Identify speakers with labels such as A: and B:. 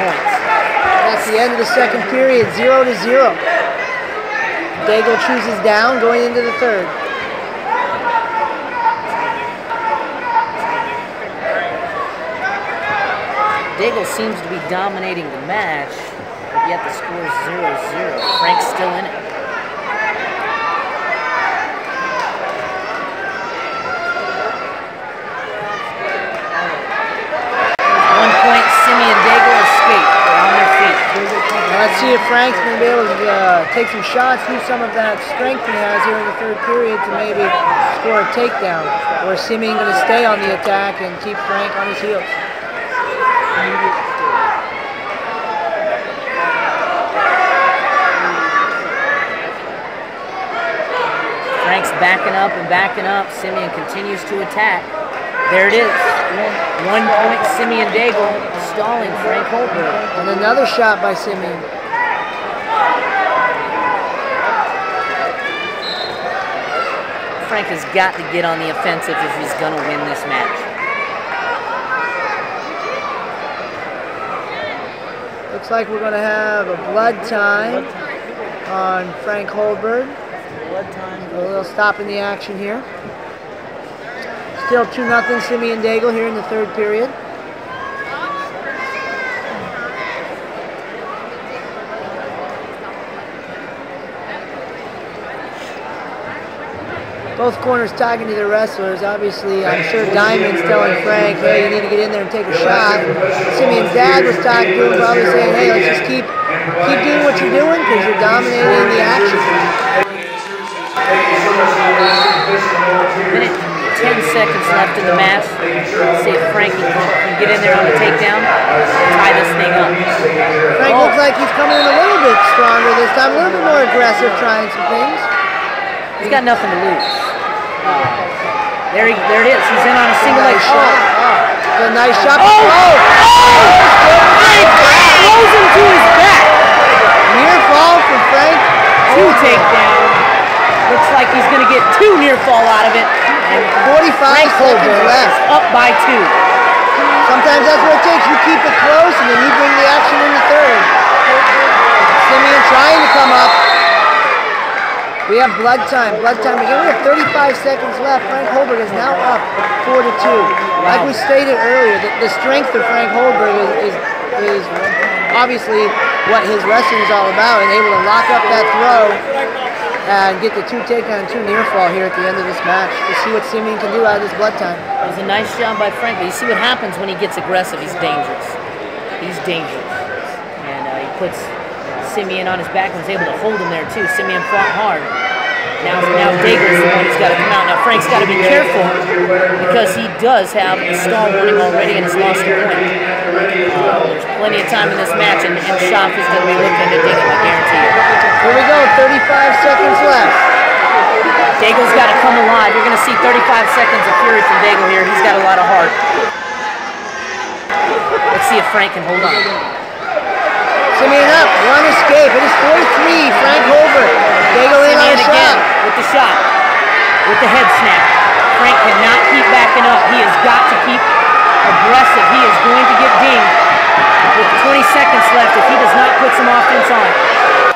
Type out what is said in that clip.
A: points.
B: That's the end of the second period, zero to zero. Daigle chooses down going into the third.
A: Daigle seems to be dominating the match, but yet the score is 0-0. Frank's still in it. One point, Simeon Daigle escape. They're on their feet.
B: Now let's see if Frank's going to be able to uh, take some shots, use some of that strength he has here in the third period to maybe score a takedown. Or is Simeon going to stay on the attack and keep Frank on his heels?
A: Frank's backing up and backing up. Simeon continues to attack. There it is. One point, Simeon Daigle stalling Frank Holdburg.
B: And another shot by Simeon.
A: Frank has got to get on the offensive if he's going to win this match.
B: Looks like we're going to have a blood time on Frank Holdburg.
A: Blood time.
B: A little stop in the action here. Still 2 nothing Simeon Daigle here in the third period. Both corners talking to their wrestlers. Obviously, I'm sure Diamond's telling Frank, hey, you need to get in there and take a shot. Simeon's dad was talking to him, probably saying, hey, let's just keep keep doing what you're doing because you're dominating the action.
A: Minute, 10 seconds left in the match. Let's see if Frank can, can get in there on the takedown, tie this thing up.
B: Frank
A: Oh.
B: looks like he's coming in a little bit stronger this time, a little bit more aggressive, trying some things.
A: He's got nothing to lose. There, he, there it is. He's in on a single leg
B: Nice
A: shot.
B: shot. Oh, a nice shot.
A: Oh!
B: Oh!
A: Frank oh! Oh. Oh! throws him to his back.
B: Near fall from Frank.
A: Two takedown. Looks like he's going to get two near fall out of it. And
B: 45
A: Frank
B: seconds left.
A: up by two.
B: Sometimes that's what it takes. You keep it close, and then you bring the action in the third. Simeon trying to come up. We have blood time. Blood time again. We have 35 seconds left. Frank Holdburg is now up 4 to 2. Like we stated earlier, the, the strength of Frank Holdburg is, is, is obviously what his wrestling is all about, and able to lock up that throw and get the two takedown, two near fall here at the end of this match. We'll see what Simeon can do out of this blood time.
A: It was a nice job by Frank, but you see what happens when he gets aggressive. He's dangerous. He's dangerous. And uh, he puts Simeon on his back and was able to hold him there too. Simeon fought hard. Now, now Daigle's the one who's got to come out. Now Frank's got to be careful because he does have a stall warning already and has lost a point. Uh, there's plenty of time in this match, and, and Schaff is going to be looking to him, I guarantee you.
B: Here we go, 35 seconds left.
A: Daigle's got to come alive. You're going to see 35 seconds of fury from Daigle here. He's got a lot of heart. Let's see if Frank can hold on.
B: Simeon up. One escape. It is 4-3. Frank Hover. They go in on
A: the
B: shot.
A: With the shot. With the head snap. Frank cannot keep backing up. He has got to keep aggressive. He is going to get dinged with 20 seconds left if he does not put some offense on.